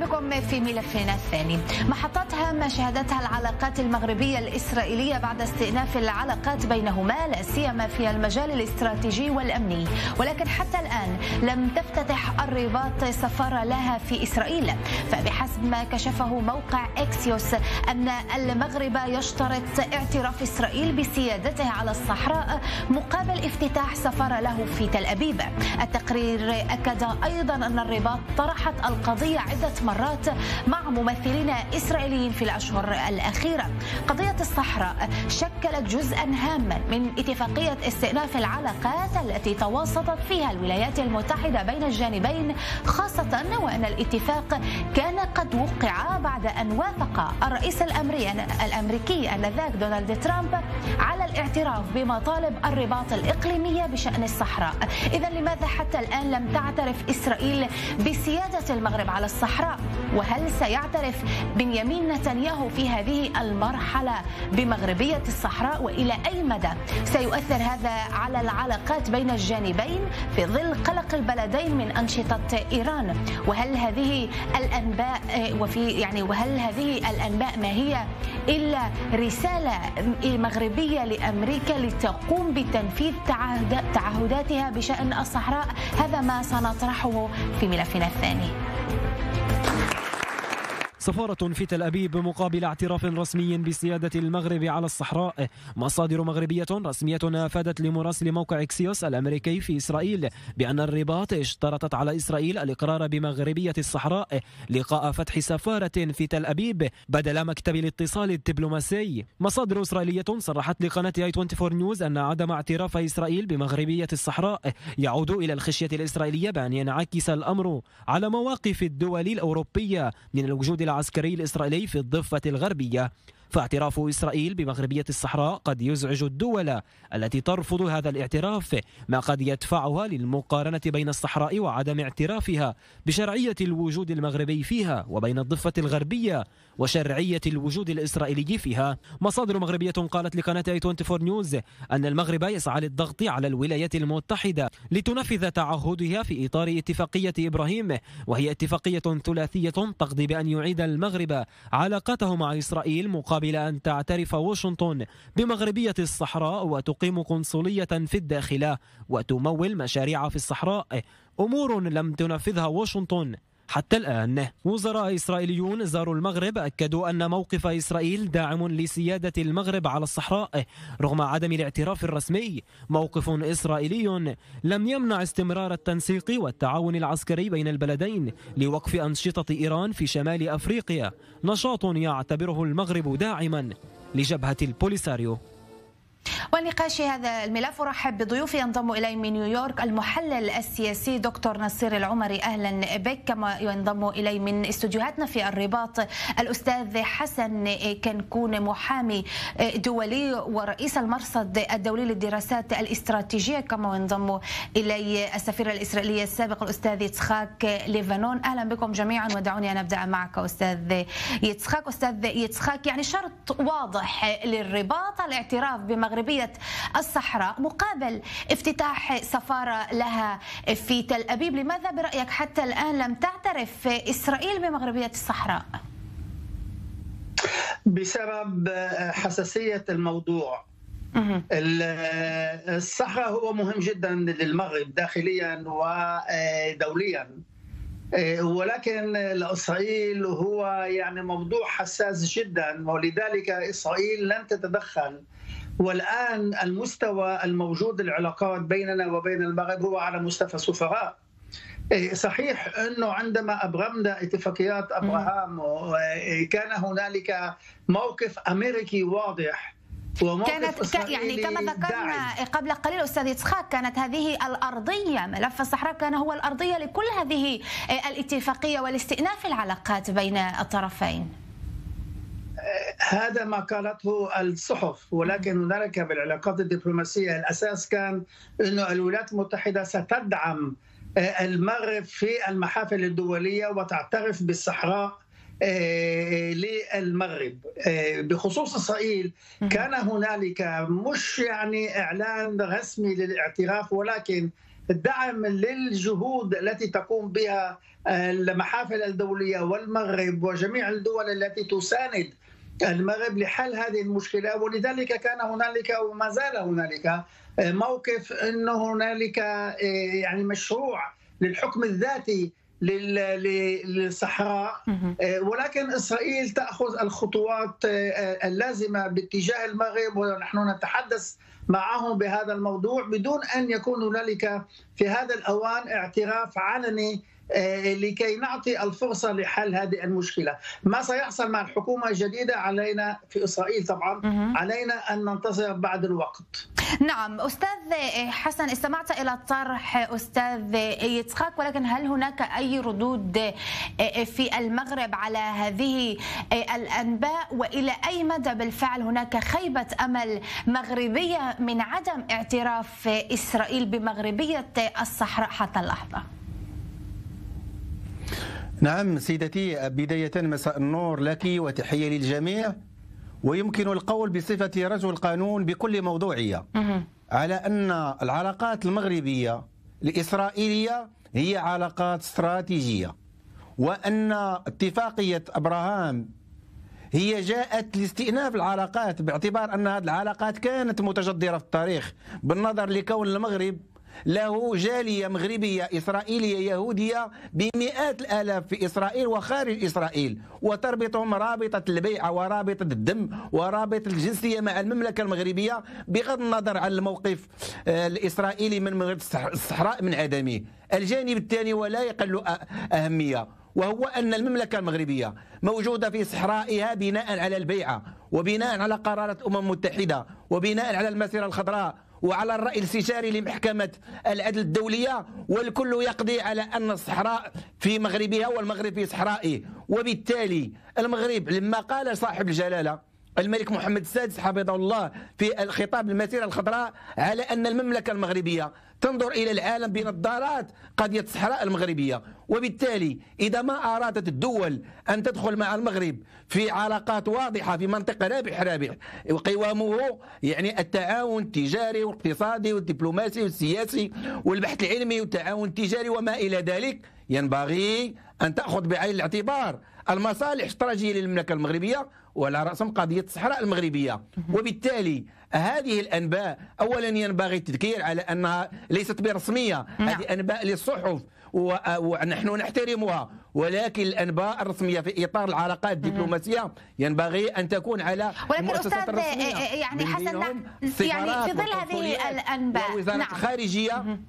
بكم في ملفنا الثاني. محطات هامه شهدتها العلاقات المغربية الإسرائيلية بعد استئناف العلاقات بينهما لا سيما في المجال الاستراتيجي والأمني. ولكن حتى الآن لم تفتتح الرباط سفارة لها في إسرائيل. فبحسب ما كشفه موقع إكسيوس أن المغرب يشترط اعتراف إسرائيل بسيادته على الصحراء مقابل افتتاح سفارة له في تل أبيب. التقرير أكد أيضا أن الرباط طرحت القضية عدة مرات مع ممثلين إسرائيليين في الأشهر الأخيرة. قضية الصحراء شكلت جزءا هاما من اتفاقية استئناف العلاقات التي تواصلت فيها الولايات المتحدة بين الجانبين خاصة وأن الاتفاق كان قد وقع بعد أن وافق الرئيس الأمريكي انذاك دونالد ترامب على الاعتراف بمطالب الرباط الإقليمية بشأن الصحراء. اذا لماذا حتى الآن لم تعترف إسرائيل بسيادة المغرب على الصحراء؟ وهل سيعترف بنيامين نتنياهو في هذه المرحلة بمغربية الصحراء وإلى أي مدى؟ سيؤثر هذا على العلاقات بين الجانبين في ظل قلق البلدين من أنشطة إيران. وهل هذه الأنباء وفي يعني وهل هذه الأنباء ما هي إلا رسالة مغربية لأمريكا لتقوم بتنفيذ تعهداتها بشأن الصحراء؟ هذا ما سنطرحه في ملفنا الثاني. سفارة في تل أبيب مقابل اعتراف رسمي بسيادة المغرب على الصحراء. مصادر مغربية رسمية أفادت لمراسل موقع إكسيوس الأمريكي في إسرائيل بأن الرباط اشترطت على إسرائيل الإقرار بمغربية الصحراء لقاء فتح سفارة في تل أبيب بدل مكتب الاتصال الدبلوماسي. مصادر إسرائيلية صرحت لقناة آي 24 نيوز أن عدم اعتراف إسرائيل بمغربية الصحراء يعود إلى الخشية الإسرائيلية بأن ينعكس الأمر على مواقف الدول الأوروبية من الوجود العسكري الإسرائيلي في الضفة الغربية. فاعتراف إسرائيل بمغربية الصحراء قد يزعج الدول التي ترفض هذا الاعتراف ما قد يدفعها للمقارنة بين الصحراء وعدم اعترافها بشرعية الوجود المغربي فيها وبين الضفة الغربية وشرعية الوجود الإسرائيلي فيها. مصادر مغربية قالت لقناة آي 24 نيوز أن المغرب يسعى للضغط على الولايات المتحدة لتنفذ تعهدها في إطار اتفاقية إبراهيم وهي اتفاقية ثلاثية تقضي بأن يعيد المغرب علاقته مع إسرائيل مقابل أن تعترف واشنطن بمغربية الصحراء وتقيم قنصلية في الداخلة وتمول مشاريع في الصحراء. أمور لم تنفذها واشنطن. حتى الآن. وزراء إسرائيليون زاروا المغرب أكدوا أن موقف إسرائيل داعم لسيادة المغرب على الصحراء رغم عدم الاعتراف الرسمي. موقف إسرائيلي لم يمنع استمرار التنسيق والتعاون العسكري بين البلدين لوقف أنشطة إيران في شمال أفريقيا. نشاط يعتبره المغرب داعما لجبهة البوليساريو. ونقاش هذا الملف أرحب بضيوفي ينضم إلي من نيويورك المحلل السياسي دكتور نصير العمري. أهلا بك كما ينضم إلي من استديوهاتنا في الرباط الأستاذ حسن كنكون محامي دولي ورئيس المرصد الدولي للدراسات الاستراتيجية كما ينضم إلي السفير الإسرائيلي السابق الأستاذ يتسخاك ليفانون. أهلا بكم جميعا ودعوني أن أبدأ معك أستاذ يتسخاك. أستاذ يتسخاك يعني شرط واضح للرباط الاعتراف بمغربيه الصحراء مقابل افتتاح سفارة لها في تل أبيب. لماذا برأيك حتى الآن لم تعترف إسرائيل بمغربية الصحراء؟ بسبب حساسية الموضوع. الصحراء هو مهم جدا للمغرب داخليا ودوليا. ولكن لاسرائيل هو يعني موضوع حساس جدا ولذلك إسرائيل لن تتدخل والآن المستوى الموجود العلاقات بيننا وبين المغرب هو على مستوى سفراء. صحيح أنه عندما أبرمنا اتفاقيات أبراهام كان هنالك موقف أمريكي واضح كانت. يعني كما ذكرنا قبل قليل أستاذ يسخاك كانت هذه الأرضية ملف الصحراء كان هو الأرضية لكل هذه الاتفاقية والاستئناف العلاقات بين الطرفين. هذا ما قالته الصحف ولكن هنالك بالعلاقات الدبلوماسية الأساس كان إنه الولايات المتحدة ستدعم المغرب في المحافل الدولية وتعترف بالصحراء للمغرب. بخصوص اسرائيل كان هنالك مش يعني إعلان رسمي للاعتراف ولكن دعم للجهود التي تقوم بها المحافل الدولية والمغرب وجميع الدول التي تساند المغرب لحل هذه المشكلة ولذلك كان هنالك وما زال هنالك موقف انه هنالك يعني مشروع للحكم الذاتي للصحراء ولكن إسرائيل تأخذ الخطوات اللازمة باتجاه المغرب ونحن نتحدث معهم بهذا الموضوع بدون أن يكون هنالك في هذا الأوان اعتراف علني آه، لكي نعطي الفرصة لحل هذه المشكلة، ما سيحصل مع الحكومة الجديده علينا في إسرائيل طبعا علينا أن ننتظر بعد الوقت. نعم أستاذ حسن استمعت إلى طرح أستاذ يتسخاك ولكن هل هناك أي ردود آه، في المغرب على هذه آه، الأنباء وإلى أي مدى بالفعل هناك خيبة أمل مغربية من عدم اعتراف إسرائيل بمغربية الصحراء حتى اللحظة؟ نعم سيدتي بداية مساء النور لك وتحية للجميع. ويمكن القول بصفة رجل قانون بكل موضوعية. على أن العلاقات المغربية الإسرائيلية هي علاقات استراتيجية. وأن اتفاقية أبراهام هي جاءت لاستئناف العلاقات باعتبار أن هذه العلاقات كانت متجدرة في التاريخ بالنظر لكون المغرب له جالية مغربية إسرائيلية يهودية بمئات الآلاف في إسرائيل وخارج إسرائيل وتربطهم رابطة البيعة ورابطة الدم ورابطة الجنسية مع المملكة المغربية بغض النظر عن الموقف آه، الإسرائيلي من مغرب الصحراء من عدمه. الجانب الثاني ولا يقل أهمية وهو أن المملكة المغربية موجودة في صحرائها بناء على البيعة وبناء على قرارات الأمم المتحدة وبناء على المسيرة الخضراء. وعلى الرأي الاستشاري لمحكمة العدل الدولية والكل يقضي على أن الصحراء في مغربها والمغرب في صحرائه. وبالتالي المغرب لما قال صاحب الجلالة الملك محمد السادس حفظه الله في الخطاب المسيرة الخضراء على أن المملكة المغربية تنظر إلى العالم بنظارات قضية الصحراء المغربية. وبالتالي إذا ما أرادت الدول أن تدخل مع المغرب في علاقات واضحة في منطقة رابح رابح وقوامه يعني التعاون التجاري والاقتصادي والدبلوماسي والسياسي والبحث العلمي والتعاون التجاري وما إلى ذلك ينبغي أن تأخذ بعين الاعتبار المصالح الاستراتيجية للمملكة المغربية وعلى رأسهم قضية الصحراء المغربية. وبالتالي هذه الأنباء أولا ينبغي التذكير على أنها ليست برسمية. نعم. هذه أنباء للصحف ونحن نحترمها. ولكن الأنباء الرسمية في إطار العلاقات الدبلوماسية ينبغي أن تكون على ولكن أستاذ يعني حسن يعني في ظل هذه الأنباء. ووزارة نعم. الخارجيه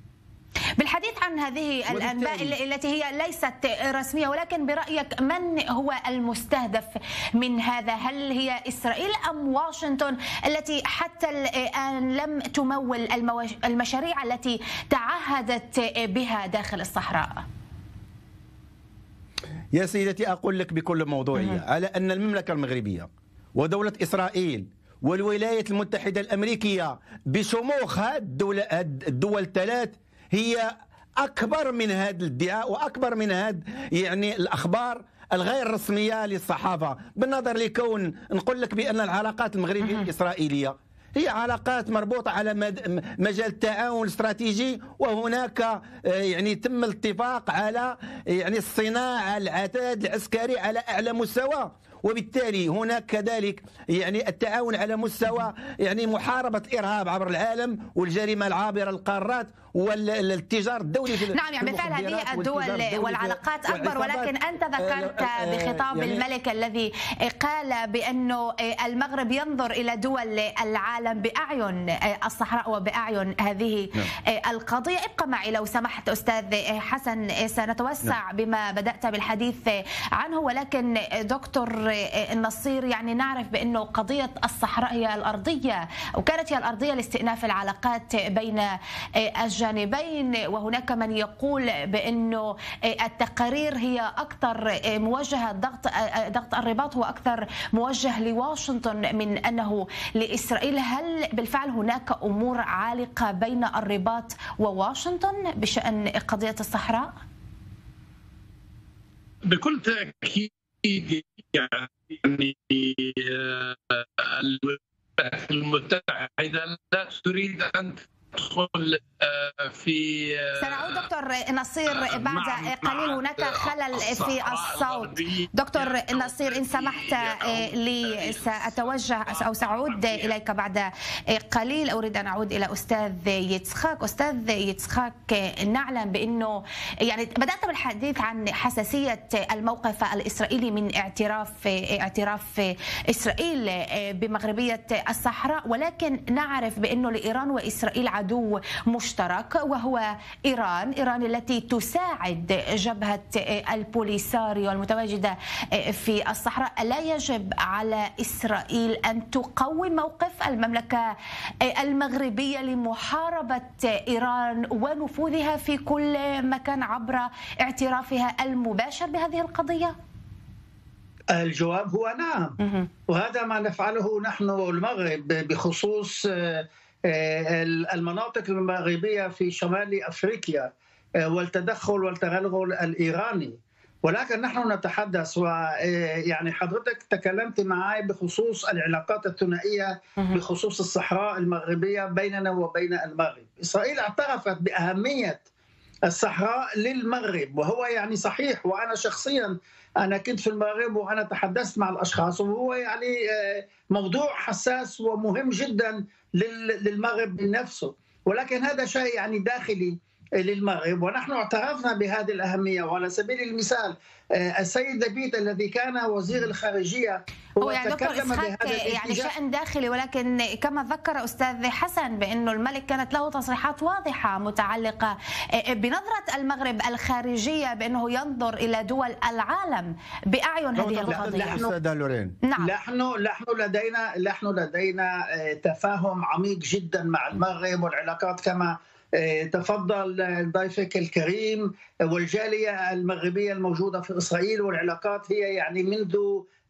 بالحديث عن هذه الأنباء التي هي ليست رسمية ولكن برأيك من هو المستهدف من هذا؟ هل هي إسرائيل أم واشنطن التي حتى الآن لم تمول المشاريع التي تعهدت بها داخل الصحراء؟ يا سيدتي أقول لك بكل موضوعية على أن المملكة المغربية ودولة إسرائيل والولايات المتحدة الأمريكية بشموخ هذه الدول الثلاث هي أكبر من هذا الادعاء وأكبر من هذا يعني الأخبار الغير رسمية للصحافة. بالنظر لكون نقول لك بأن العلاقات المغربية الإسرائيلية هي علاقات مربوطة على مجال التعاون الاستراتيجي وهناك آه، يعني تم الاتفاق على يعني الصناعة العتاد العسكري على أعلى مستوى. وبالتالي هناك كذلك يعني التعاون على مستوى يعني محاربة الإرهاب عبر العالم والجريمة العابرة للقارات والتجار الدولي في نعم يعني بالفعل هذه الدول والعلاقات أكبر ولكن أنت ذكرت آه، بخطاب يعني الملك الذي قال بأنه المغرب ينظر إلى دول العالم بأعين الصحراء وبأعين هذه نعم. القضية ابقى معي لو سمحت أستاذ حسن سنتوسع نعم. بما بدأت بالحديث عنه ولكن دكتور النصير يعني نعرف بأنه قضية الصحراء هي الأرضية وكانت هي الأرضية لاستئناف العلاقات بين الجانبين وهناك من يقول بأنه التقارير هي أكثر موجهة ضغط ضغط الرباط هو أكثر موجه لواشنطن من أنه لإسرائيل هل بالفعل هناك أمور عالقة بين الرباط وواشنطن بشأن قضية الصحراء؟ بكل تأكيد يعني الولايات المتحدة لا تريد أن ندخل آه، في آه، سنعود دكتور نصير مع- بعد قليل هناك خلل في الصوت. دكتور نصير في- سمحت لي سأتوجه أو سأعود الغربية. إليك بعد قليل. أريد أن أعود إلى أستاذ يتسخاك. أستاذ يتسخاك نعلم بأنه يعني بدأت بالحديث عن حساسية الموقف الإسرائيلي من اعتراف اعتراف إسرائيل بمغربية الصحراء. ولكن نعرف بأنه لإيران وإسرائيل عدو مشترك وهو إيران إيران التي تساعد جبهة البوليساريو المتواجدة في الصحراء لا يجب على إسرائيل أن تقوي موقف المملكة المغربية لمحاربة إيران ونفوذها في كل مكان عبر اعترافها المباشر بهذه القضية؟ الجواب هو نعم. وهذا ما نفعله نحن والمغرب بخصوص المناطق المغربية في شمال أفريقيا آه، والتدخل والتغلغل الإيراني ولكن نحن نتحدث ويعني حضرتك تكلمت معي بخصوص العلاقات الثنائية مهم. بخصوص الصحراء المغربية بيننا وبين المغرب إسرائيل اعترفت بأهمية الصحراء للمغرب وهو يعني صحيح. وأنا شخصيا أنا كنت في المغرب وأنا تحدثت مع الأشخاص وهو يعني آه، موضوع حساس ومهم جدا لل- للمغرب نفسه. ولكن هذا شيء يعني داخلي. للمغرب. ونحن اعترفنا بهذه الأهمية. وعلى سبيل المثال آه، السيد لبيد الذي كان وزير الخارجية هو يعني دكتور إسحاق يعني. شأن داخلي ولكن كما ذكر أستاذ حسن بأنه الملك كانت له تصريحات واضحة متعلقة بنظرة المغرب الخارجية بأنه ينظر إلى دول العالم بأعين هذه لا، القضية لورين. نعم. نحن نحن لدينا نحن لدينا آه، تفاهم عميق جدا مع المغرب والعلاقات كما آه، تفضل ضيفك الكريم والجالية المغربية الموجودة في إسرائيل والعلاقات هي يعني منذ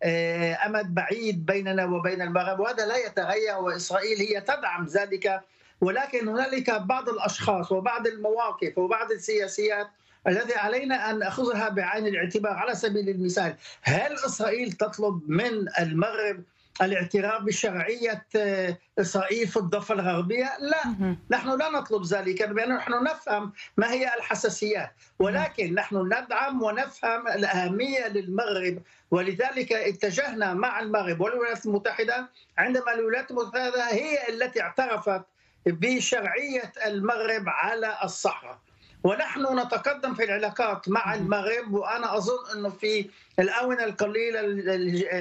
آه، أمد بعيد بيننا وبين المغرب وهذا لا يتغير وإسرائيل هي تدعم ذلك ولكن هنالك بعض الأشخاص وبعض المواقف وبعض السياسيات التي علينا أن نأخذها بعين الاعتبار على سبيل المثال. هل إسرائيل تطلب من المغرب الاعتراف بشرعية آه، اسرائيل في الضفة الغربية؟ لا. نحن لا نطلب ذلك لأنه نحن نفهم ما هي الحساسيات. ولكن نحن ندعم ونفهم الأهمية للمغرب. ولذلك اتجهنا مع المغرب والولايات المتحدة عندما الولايات المتحدة هي التي اعترفت بشرعية المغرب على الصحراء. ونحن نتقدم في العلاقات مع المغرب وأنا أظن أنه في الآونة القليلة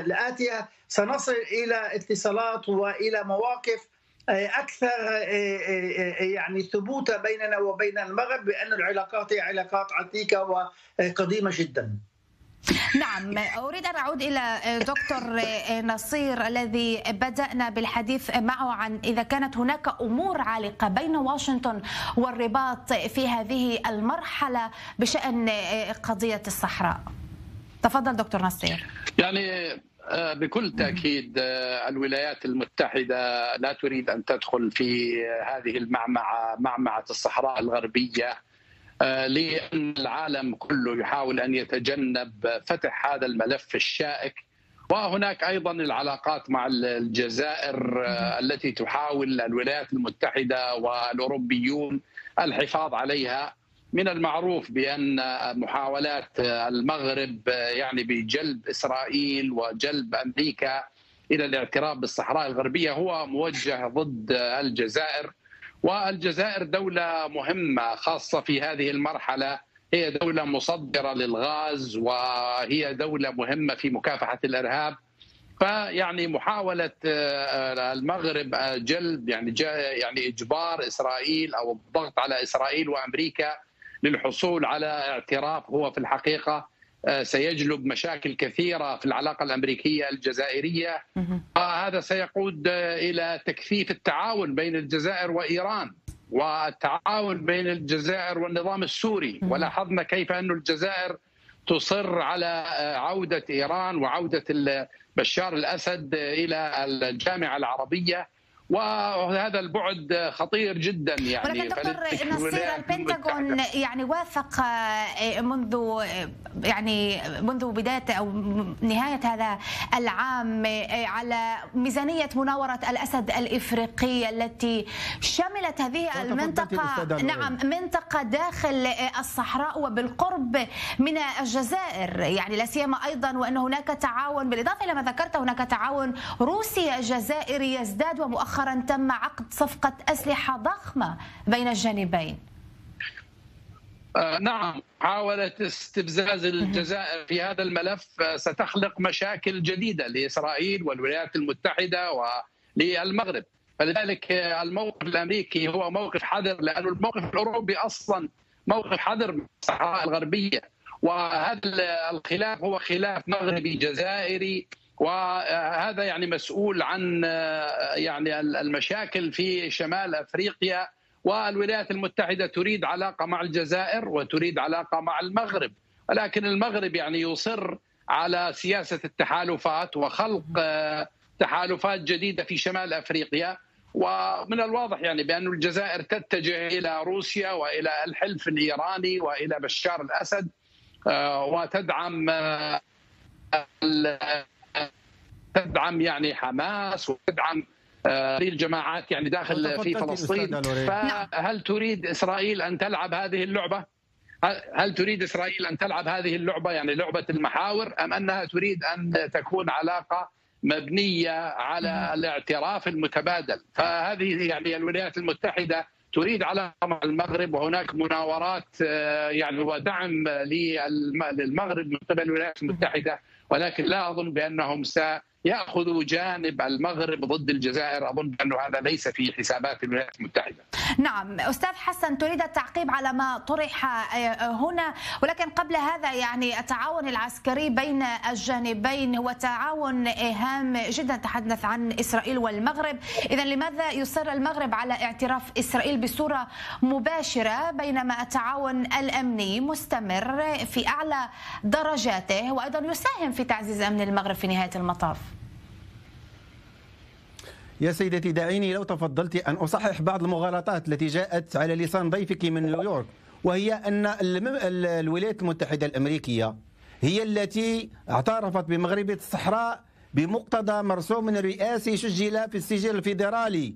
الآتية سنصل إلى اتصالات وإلى مواقف أكثر يعني ثبوتا بيننا وبين المغرب بأن العلاقات هي علاقات عتيقة وقديمة جدا. نعم أريد أن أعود إلى دكتور نصير الذي بدأنا بالحديث معه عن إذا كانت هناك أمور عالقة بين واشنطن والرباط في هذه المرحلة بشأن قضية الصحراء. تفضل دكتور نصير. يعني آه، بكل تأكيد آه، الولايات المتحدة لا تريد أن تدخل في هذه المعمعة معمعة الصحراء الغربية. آه، لأن العالم كله يحاول أن يتجنب فتح هذا الملف الشائك. وهناك أيضا العلاقات مع الجزائر آه، التي تحاول الولايات المتحدة والأوروبيون الحفاظ عليها. من المعروف بأن محاولات المغرب يعني بجلب إسرائيل وجلب أمريكا إلى الاعتراف بالصحراء الغربية هو موجه ضد الجزائر. والجزائر دولة مهمة خاصة في هذه المرحلة. هي دولة مصدرة للغاز وهي دولة مهمة في مكافحة الإرهاب. فيعني محاولة المغرب جلب يعني يعني إجبار إسرائيل أو الضغط على إسرائيل وأمريكا للحصول على اعتراف هو في الحقيقة سيجلب مشاكل كثيرة في العلاقة الأمريكية الجزائرية. هذا سيقود إلى تكثيف التعاون بين الجزائر وإيران والتعاون بين الجزائر والنظام السوري. ولاحظنا كيف أن الجزائر تصر على عودة إيران وعودة بشار الأسد إلى الجامعة العربية. وهذا البعد خطير جدا يعني. ولكن دكتور نصير البنتاغون يعني وافق آه، منذ آه، يعني منذ بداية أو نهاية هذا العام آه، على ميزانية مناورة الأسد الافريقيه التي شملت هذه المنطقة. نعم منطقة داخل الصحراء وبالقرب من الجزائر. يعني لا سيما أيضا وأن هناك تعاون بالإضافة إلى ما ذكرت هناك تعاون روسي جزائري يزداد ومؤخرا مؤخرا تم عقد صفقة أسلحة ضخمة بين الجانبين. آه نعم محاولة استفزاز الجزائر في هذا الملف. آه، ستخلق مشاكل جديدة لإسرائيل والولايات المتحدة وللمغرب. فلذلك آه، الموقف الأمريكي هو موقف حذر لأن الموقف الأوروبي أصلا موقف حذر من الصحراء الغربية. وهذا الخلاف هو خلاف مغربي جزائري وهذا يعني مسؤول عن يعني المشاكل في شمال أفريقيا والولايات المتحدة تريد علاقة مع الجزائر وتريد علاقة مع المغرب. ولكن المغرب يعني يصر على سياسة التحالفات وخلق تحالفات جديدة في شمال أفريقيا. ومن الواضح يعني بأن الجزائر تتجه إلى روسيا وإلى الحلف الإيراني وإلى بشار الأسد وتدعم تدعم يعني حماس وتدعم آه، هذه الجماعات يعني داخل في فلسطين. فهل تريد إسرائيل أن تلعب هذه اللعبة؟ هل تريد إسرائيل أن تلعب هذه اللعبة يعني لعبة المحاور أم أنها تريد أن تكون علاقة مبنية على الاعتراف المتبادل؟ فهذه يعني الولايات المتحدة تريد علاقه مع المغرب وهناك مناورات آه، يعني ودعم للمغرب من قبل الولايات المتحدة ولكن لا أظن بأنهم س ياخذ جانب المغرب ضد الجزائر. اظن انه هذا ليس في حسابات الولايات المتحدة. نعم. أستاذ حسن تريد التعقيب على ما طرح آه، هنا. ولكن قبل هذا يعني التعاون العسكري بين الجانبين هو تعاون هام جدا. تحدث عن إسرائيل والمغرب، اذا لماذا يصر المغرب على اعتراف إسرائيل بصورة مباشرة بينما التعاون الأمني مستمر في أعلى درجاته؟ وأيضا يساهم في تعزيز أمن المغرب في نهاية المطاف؟ يا سيدتي دعيني لو تفضلت أن أصحح بعض المغالطات التي جاءت على لسان ضيفك من نيويورك وهي أن الولايات المتحدة الأمريكية هي التي اعترفت بمغربية الصحراء بمقتضى مرسوم رئاسي سجل في السجل الفيدرالي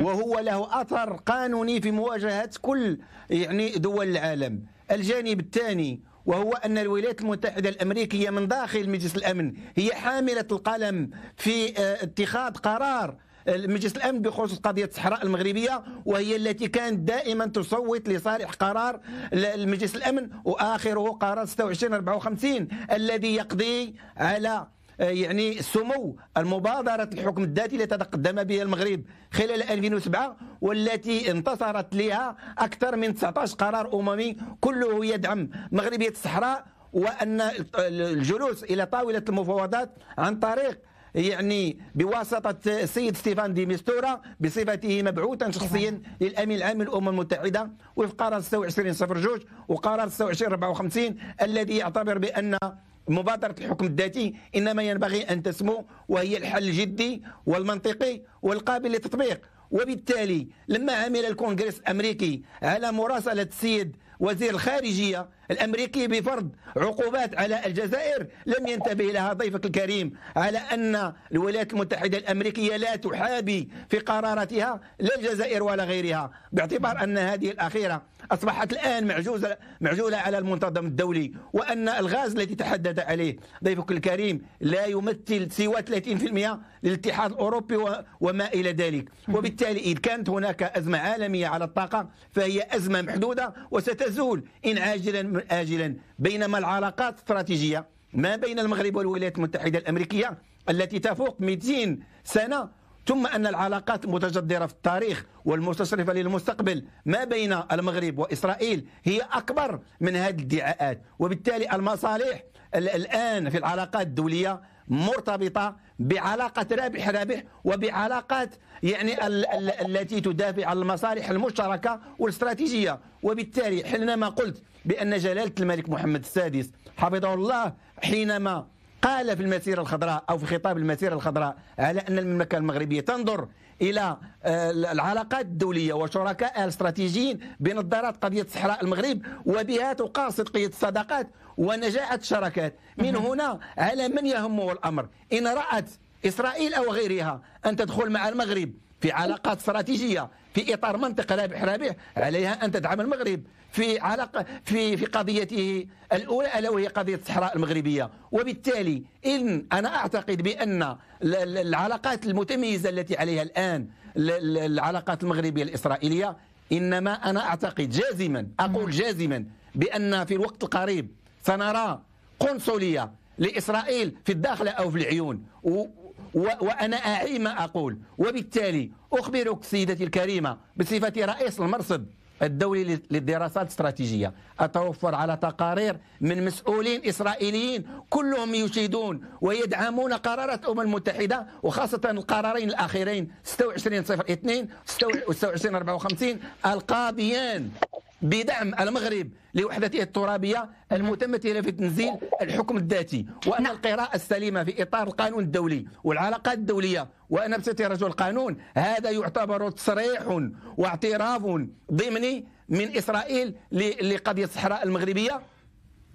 وهو له أثر قانوني في مواجهة كل يعني دول العالم. الجانب الثاني وهو أن الولايات المتحدة الأمريكية من داخل مجلس الأمن هي حاملة القلم في آه، اتخاذ قرار مجلس الأمن بخصوص قضية الصحراء المغربية وهي التي كانت دائما تصوت لصالح قرار المجلس الأمن وآخره قرار 2654 الذي يقضي على آه، يعني سمو المبادرة الحكم الذاتي التي تقدم بها المغرب خلال 2007 والتي انتصرت لها أكثر من 19 قرار أممي كله يدعم مغربية الصحراء وأن الجلوس إلى طاولة المفاوضات عن طريق يعني بواسطة السيد ستيفان دي ميستورا بصفته مبعوثا شخصيا للأمين العام للأمم المتحدة وفق قرار 26 صفر جوج وقرار 26 54 الذي يعتبر بأن مبادرة الحكم الذاتي إنما ينبغي أن تسمو وهي الحل الجدي والمنطقي والقابل للتطبيق. وبالتالي لما عمل الكونغرس الأمريكي على مراسلة السيد وزير الخارجية الأمريكي بفرض عقوبات على الجزائر لم ينتبه لها ضيفك الكريم على أن الولايات المتحدة الأمريكية لا تحابي في قراراتها لا الجزائر ولا غيرها باعتبار أن هذه الأخيرة أصبحت الآن معجوزة معجولة على المنتظم الدولي وأن الغاز الذي تحدث عليه ضيفك الكريم لا يمثل سوى 30% للاتحاد الأوروبي وما إلى ذلك. وبالتالي إذ كانت هناك أزمة عالمية على الطاقة فهي أزمة محدودة وستزول إن عاجلا آجلا بينما العلاقات الاستراتيجية ما بين المغرب والولايات المتحدة الأمريكية التي تفوق 200 سنة ثم أن العلاقات المتجذرة في التاريخ والمستشرفة للمستقبل ما بين المغرب وإسرائيل هي أكبر من هذه الادعاءات وبالتالي المصالح الآن في العلاقات الدولية مرتبطة بعلاقة رابح رابح وبعلاقات يعني التي تدافع عن المصالح المشتركة والاستراتيجية. وبالتالي حينما قلت بأن جلالة الملك محمد السادس حفظه الله حينما قال في المسيرة الخضراء أو في خطاب المسيرة الخضراء على أن المملكة المغربية تنظر إلى آه، العلاقات الدولية وشركائها الاستراتيجيين بنظارات قضية صحراء المغرب وبها تقاس صدقية الصداقات ونجاعة الشراكات من هنا على من يهمه الأمر. إن رأت إسرائيل أو غيرها أن تدخل مع المغرب في علاقات استراتيجية في إطار منطقة رابح رابح عليها أن تدعم المغرب في علاقة في في قضيته الأولى ألا وهي قضية الصحراء المغربية. وبالتالي إن أنا أعتقد بأن العلاقات المتميزة التي عليها الآن العلاقات المغربية الإسرائيلية إنما أنا أعتقد جازما أقول جازما بأن في الوقت القريب سنرى قنصلية لإسرائيل في الداخل أو في العيون. وأنا أعي ما أقول. وبالتالي أخبرك سيدتي الكريمة بصفتي رئيس المرصد الدولي للدراسات الاستراتيجية. أتوفر على تقارير من مسؤولين إسرائيليين كلهم يشيدون ويدعمون قرارات الأمم المتحدة وخاصة القرارين الأخيرين 2602 2654 القاضيان بدعم المغرب لوحدته الترابية المتمثلة في تنزيل الحكم الذاتي وأن نعم. القراءة السليمة في إطار القانون الدولي والعلاقات الدولية وأنا بصفتي رجل قانون هذا يعتبر تصريح واعتراف ضمني من إسرائيل لقضية الصحراء المغربية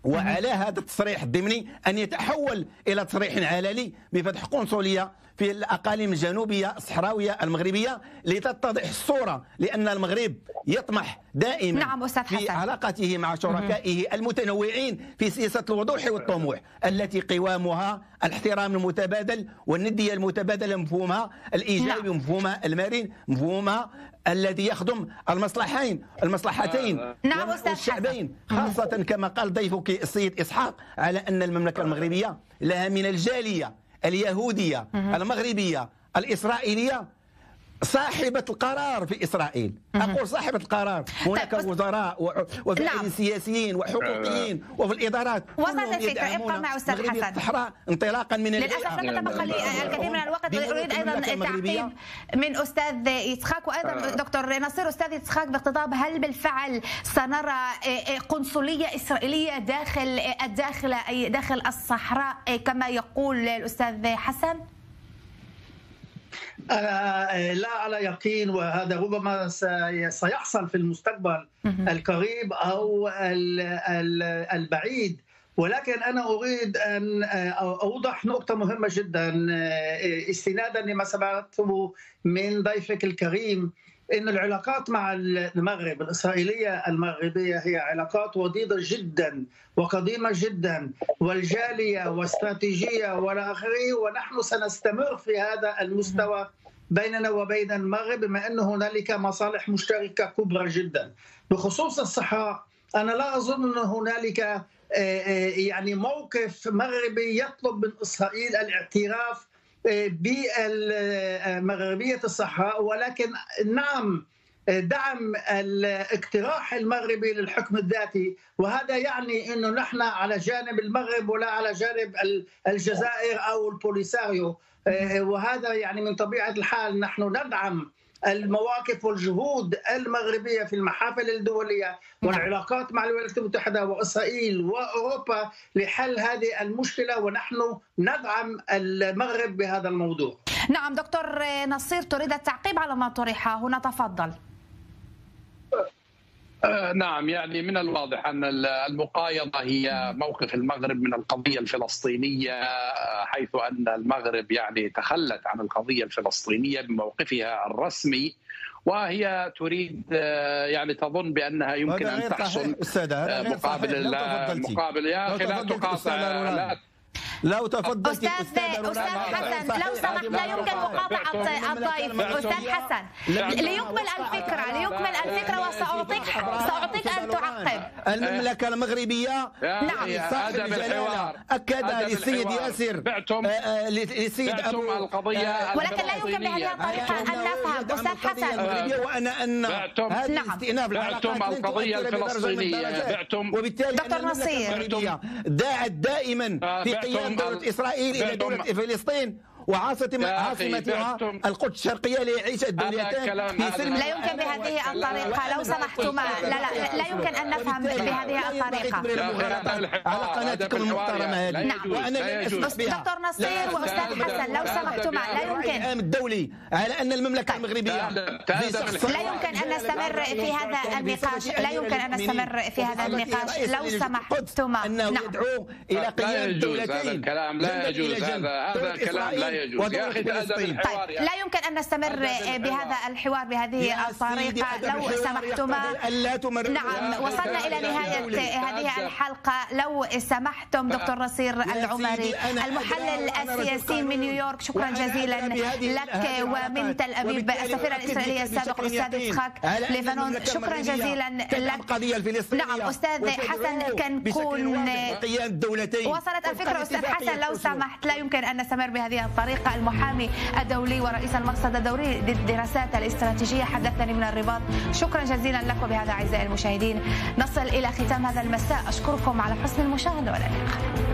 وعلى هذا التصريح الضمني أن يتحول إلى تصريح علني بفتح قنصلية في الأقاليم الجنوبية الصحراوية المغربية لتتضح الصورة لأن المغرب يطمح دائما نعم أستاذ في علاقته مع شركائه المتنوعين في سياسة الوضوح والطموح التي قوامها الاحترام المتبادل والندية المتبادلة مفهومها الإيجابي نعم. مفهومها المرن مفهومها الذي يخدم المصلحين المصلحتين آه. نعم والشعبين خاصة كما قال ضيفك السيد إسحاق على أن المملكة المغربية لها من الجالية اليهودية المغربية الإسرائيلية صاحبة القرار في إسرائيل. أقول صاحبة القرار. هناك طيب وزراء وفاعلين نعم. سياسيين وحقوقيين وفي الإدارات. وصلت الفكرة ابقى مع أستاذ حسن. الصحراء انطلاقا من للأسف لم نتبقى لي الكثير من الوقت أريد أيضا التعقيب من أستاذ إسحاق وأيضا آه. دكتور نصير. أستاذ إسحاق باقتضاب هل بالفعل سنرى آه، آه، قنصلية إسرائيلية داخل الداخل أي داخل الصحراء كما يقول الأستاذ حسن؟ أنا آه، لا على يقين وهذا ربما سيحصل في المستقبل القريب أو البعيد. ولكن أنا أريد أن آه، أوضح نقطة مهمة جدا آه، استنادا لما سمعته من ضيفك الكريم. إن العلاقات مع المغرب الإسرائيلية المغربية هي علاقات وطيده جدا وقديمة جدا والجالية واستراتيجية وإلى آخره ونحن سنستمر في هذا المستوى بيننا وبين المغرب بما أن هنالك مصالح مشتركة كبرى جدا. بخصوص الصحراء أنا لا أظن أن هنالك آه، آه، يعني موقف مغربي يطلب من إسرائيل الاعتراف بمغربية الصحراء ولكن نعم دعم الاقتراح المغربي للحكم الذاتي. وهذا يعني إنه نحن على جانب المغرب ولا على جانب الجزائر أو البوليساريو. وهذا يعني من طبيعة الحال نحن ندعم المواقف والجهود المغربية في المحافل الدولية والعلاقات مع الولايات المتحدة وإسرائيل وأوروبا لحل هذه المشكلة ونحن ندعم المغرب بهذا الموضوع. نعم دكتور نصير تريد التعقيب على ما طرح هنا تفضل. آه، نعم يعني من الواضح أن المقايضة هي موقف المغرب من القضية الفلسطينية آه، حيث أن المغرب يعني تخلت عن القضية الفلسطينية بموقفها الرسمي وهي تريد آه، يعني تظن بأنها يمكن أن تحصل مقابل مقابل يا أخي لا تقاطع لو تفضلت أستاذ أستاذ حسن لو سمحت لا يمكن مقاطعة الضيف أستاذ حسن ليكمل الفكرة ليكمل الفكرة وسأعطيك سأعطيك أن المملكة المغربية. نعم. صاحب الجلالة. أكد للسيد ياسر بعتم آه، آه، للسيد ابو القضية آه، ولكن لا يمكن بهذه الطريقة أن نفهم. أستاذ حسن. وأنا أن هذا الاستئناف بعتم القضية الفلسطينية. بعتم وبالتالي دكتور نصير. داعت دائما في قيام دولة إسرائيل إلى دولة فلسطين. وعاصمة عاصمتها القدس الشرقية ليعيش الدولتان في سلم لا يمكن بهذه الطريقة لو سمحتما لا لا لا يمكن أن نفهم بهذه الطريقة على قناتكم المحترمة هذه نعم وأنا دكتور نصير وأستاذ حسن لو سمحتما لا يمكن الدولي على أن المملكة المغربية لا يمكن أن نستمر في هذا النقاش لا يمكن أن نستمر في هذا النقاش لو سمحتما أنه نعم. يدعو إلى قيام دولتين هذا الكلام لا يجوز هذا هذا الكلام لا يجوز. يا أخي طيب لا يمكن أن نستمر بهذا الحوار بهذه الطريقة لو سمحتما. نعم وصلنا إلى نهاية هذه الحلقة. لو سمحتم دكتور نصير العمري المحلل السياسي من نيويورك. شكرا جزيلا لك ومن تل أبيب السفير الإسرائيلي السابق الأستاذ إسحاق. ليفانون شكرا جزيلا لك. نعم أستاذ حسن كنكون. وصلت الفكرة أستاذ حسن لو سمحت لا يمكن أن نستمر بهذه الطريقة المحامي الدولي ورئيس المقصد الدولي للدراسات الاستراتيجية حدثني من الرباط. شكرا جزيلا لك وبهذا أعزائي المشاهدين. نصل إلى ختام هذا المساء. أشكركم على حسن المشاهدة والى اللقاء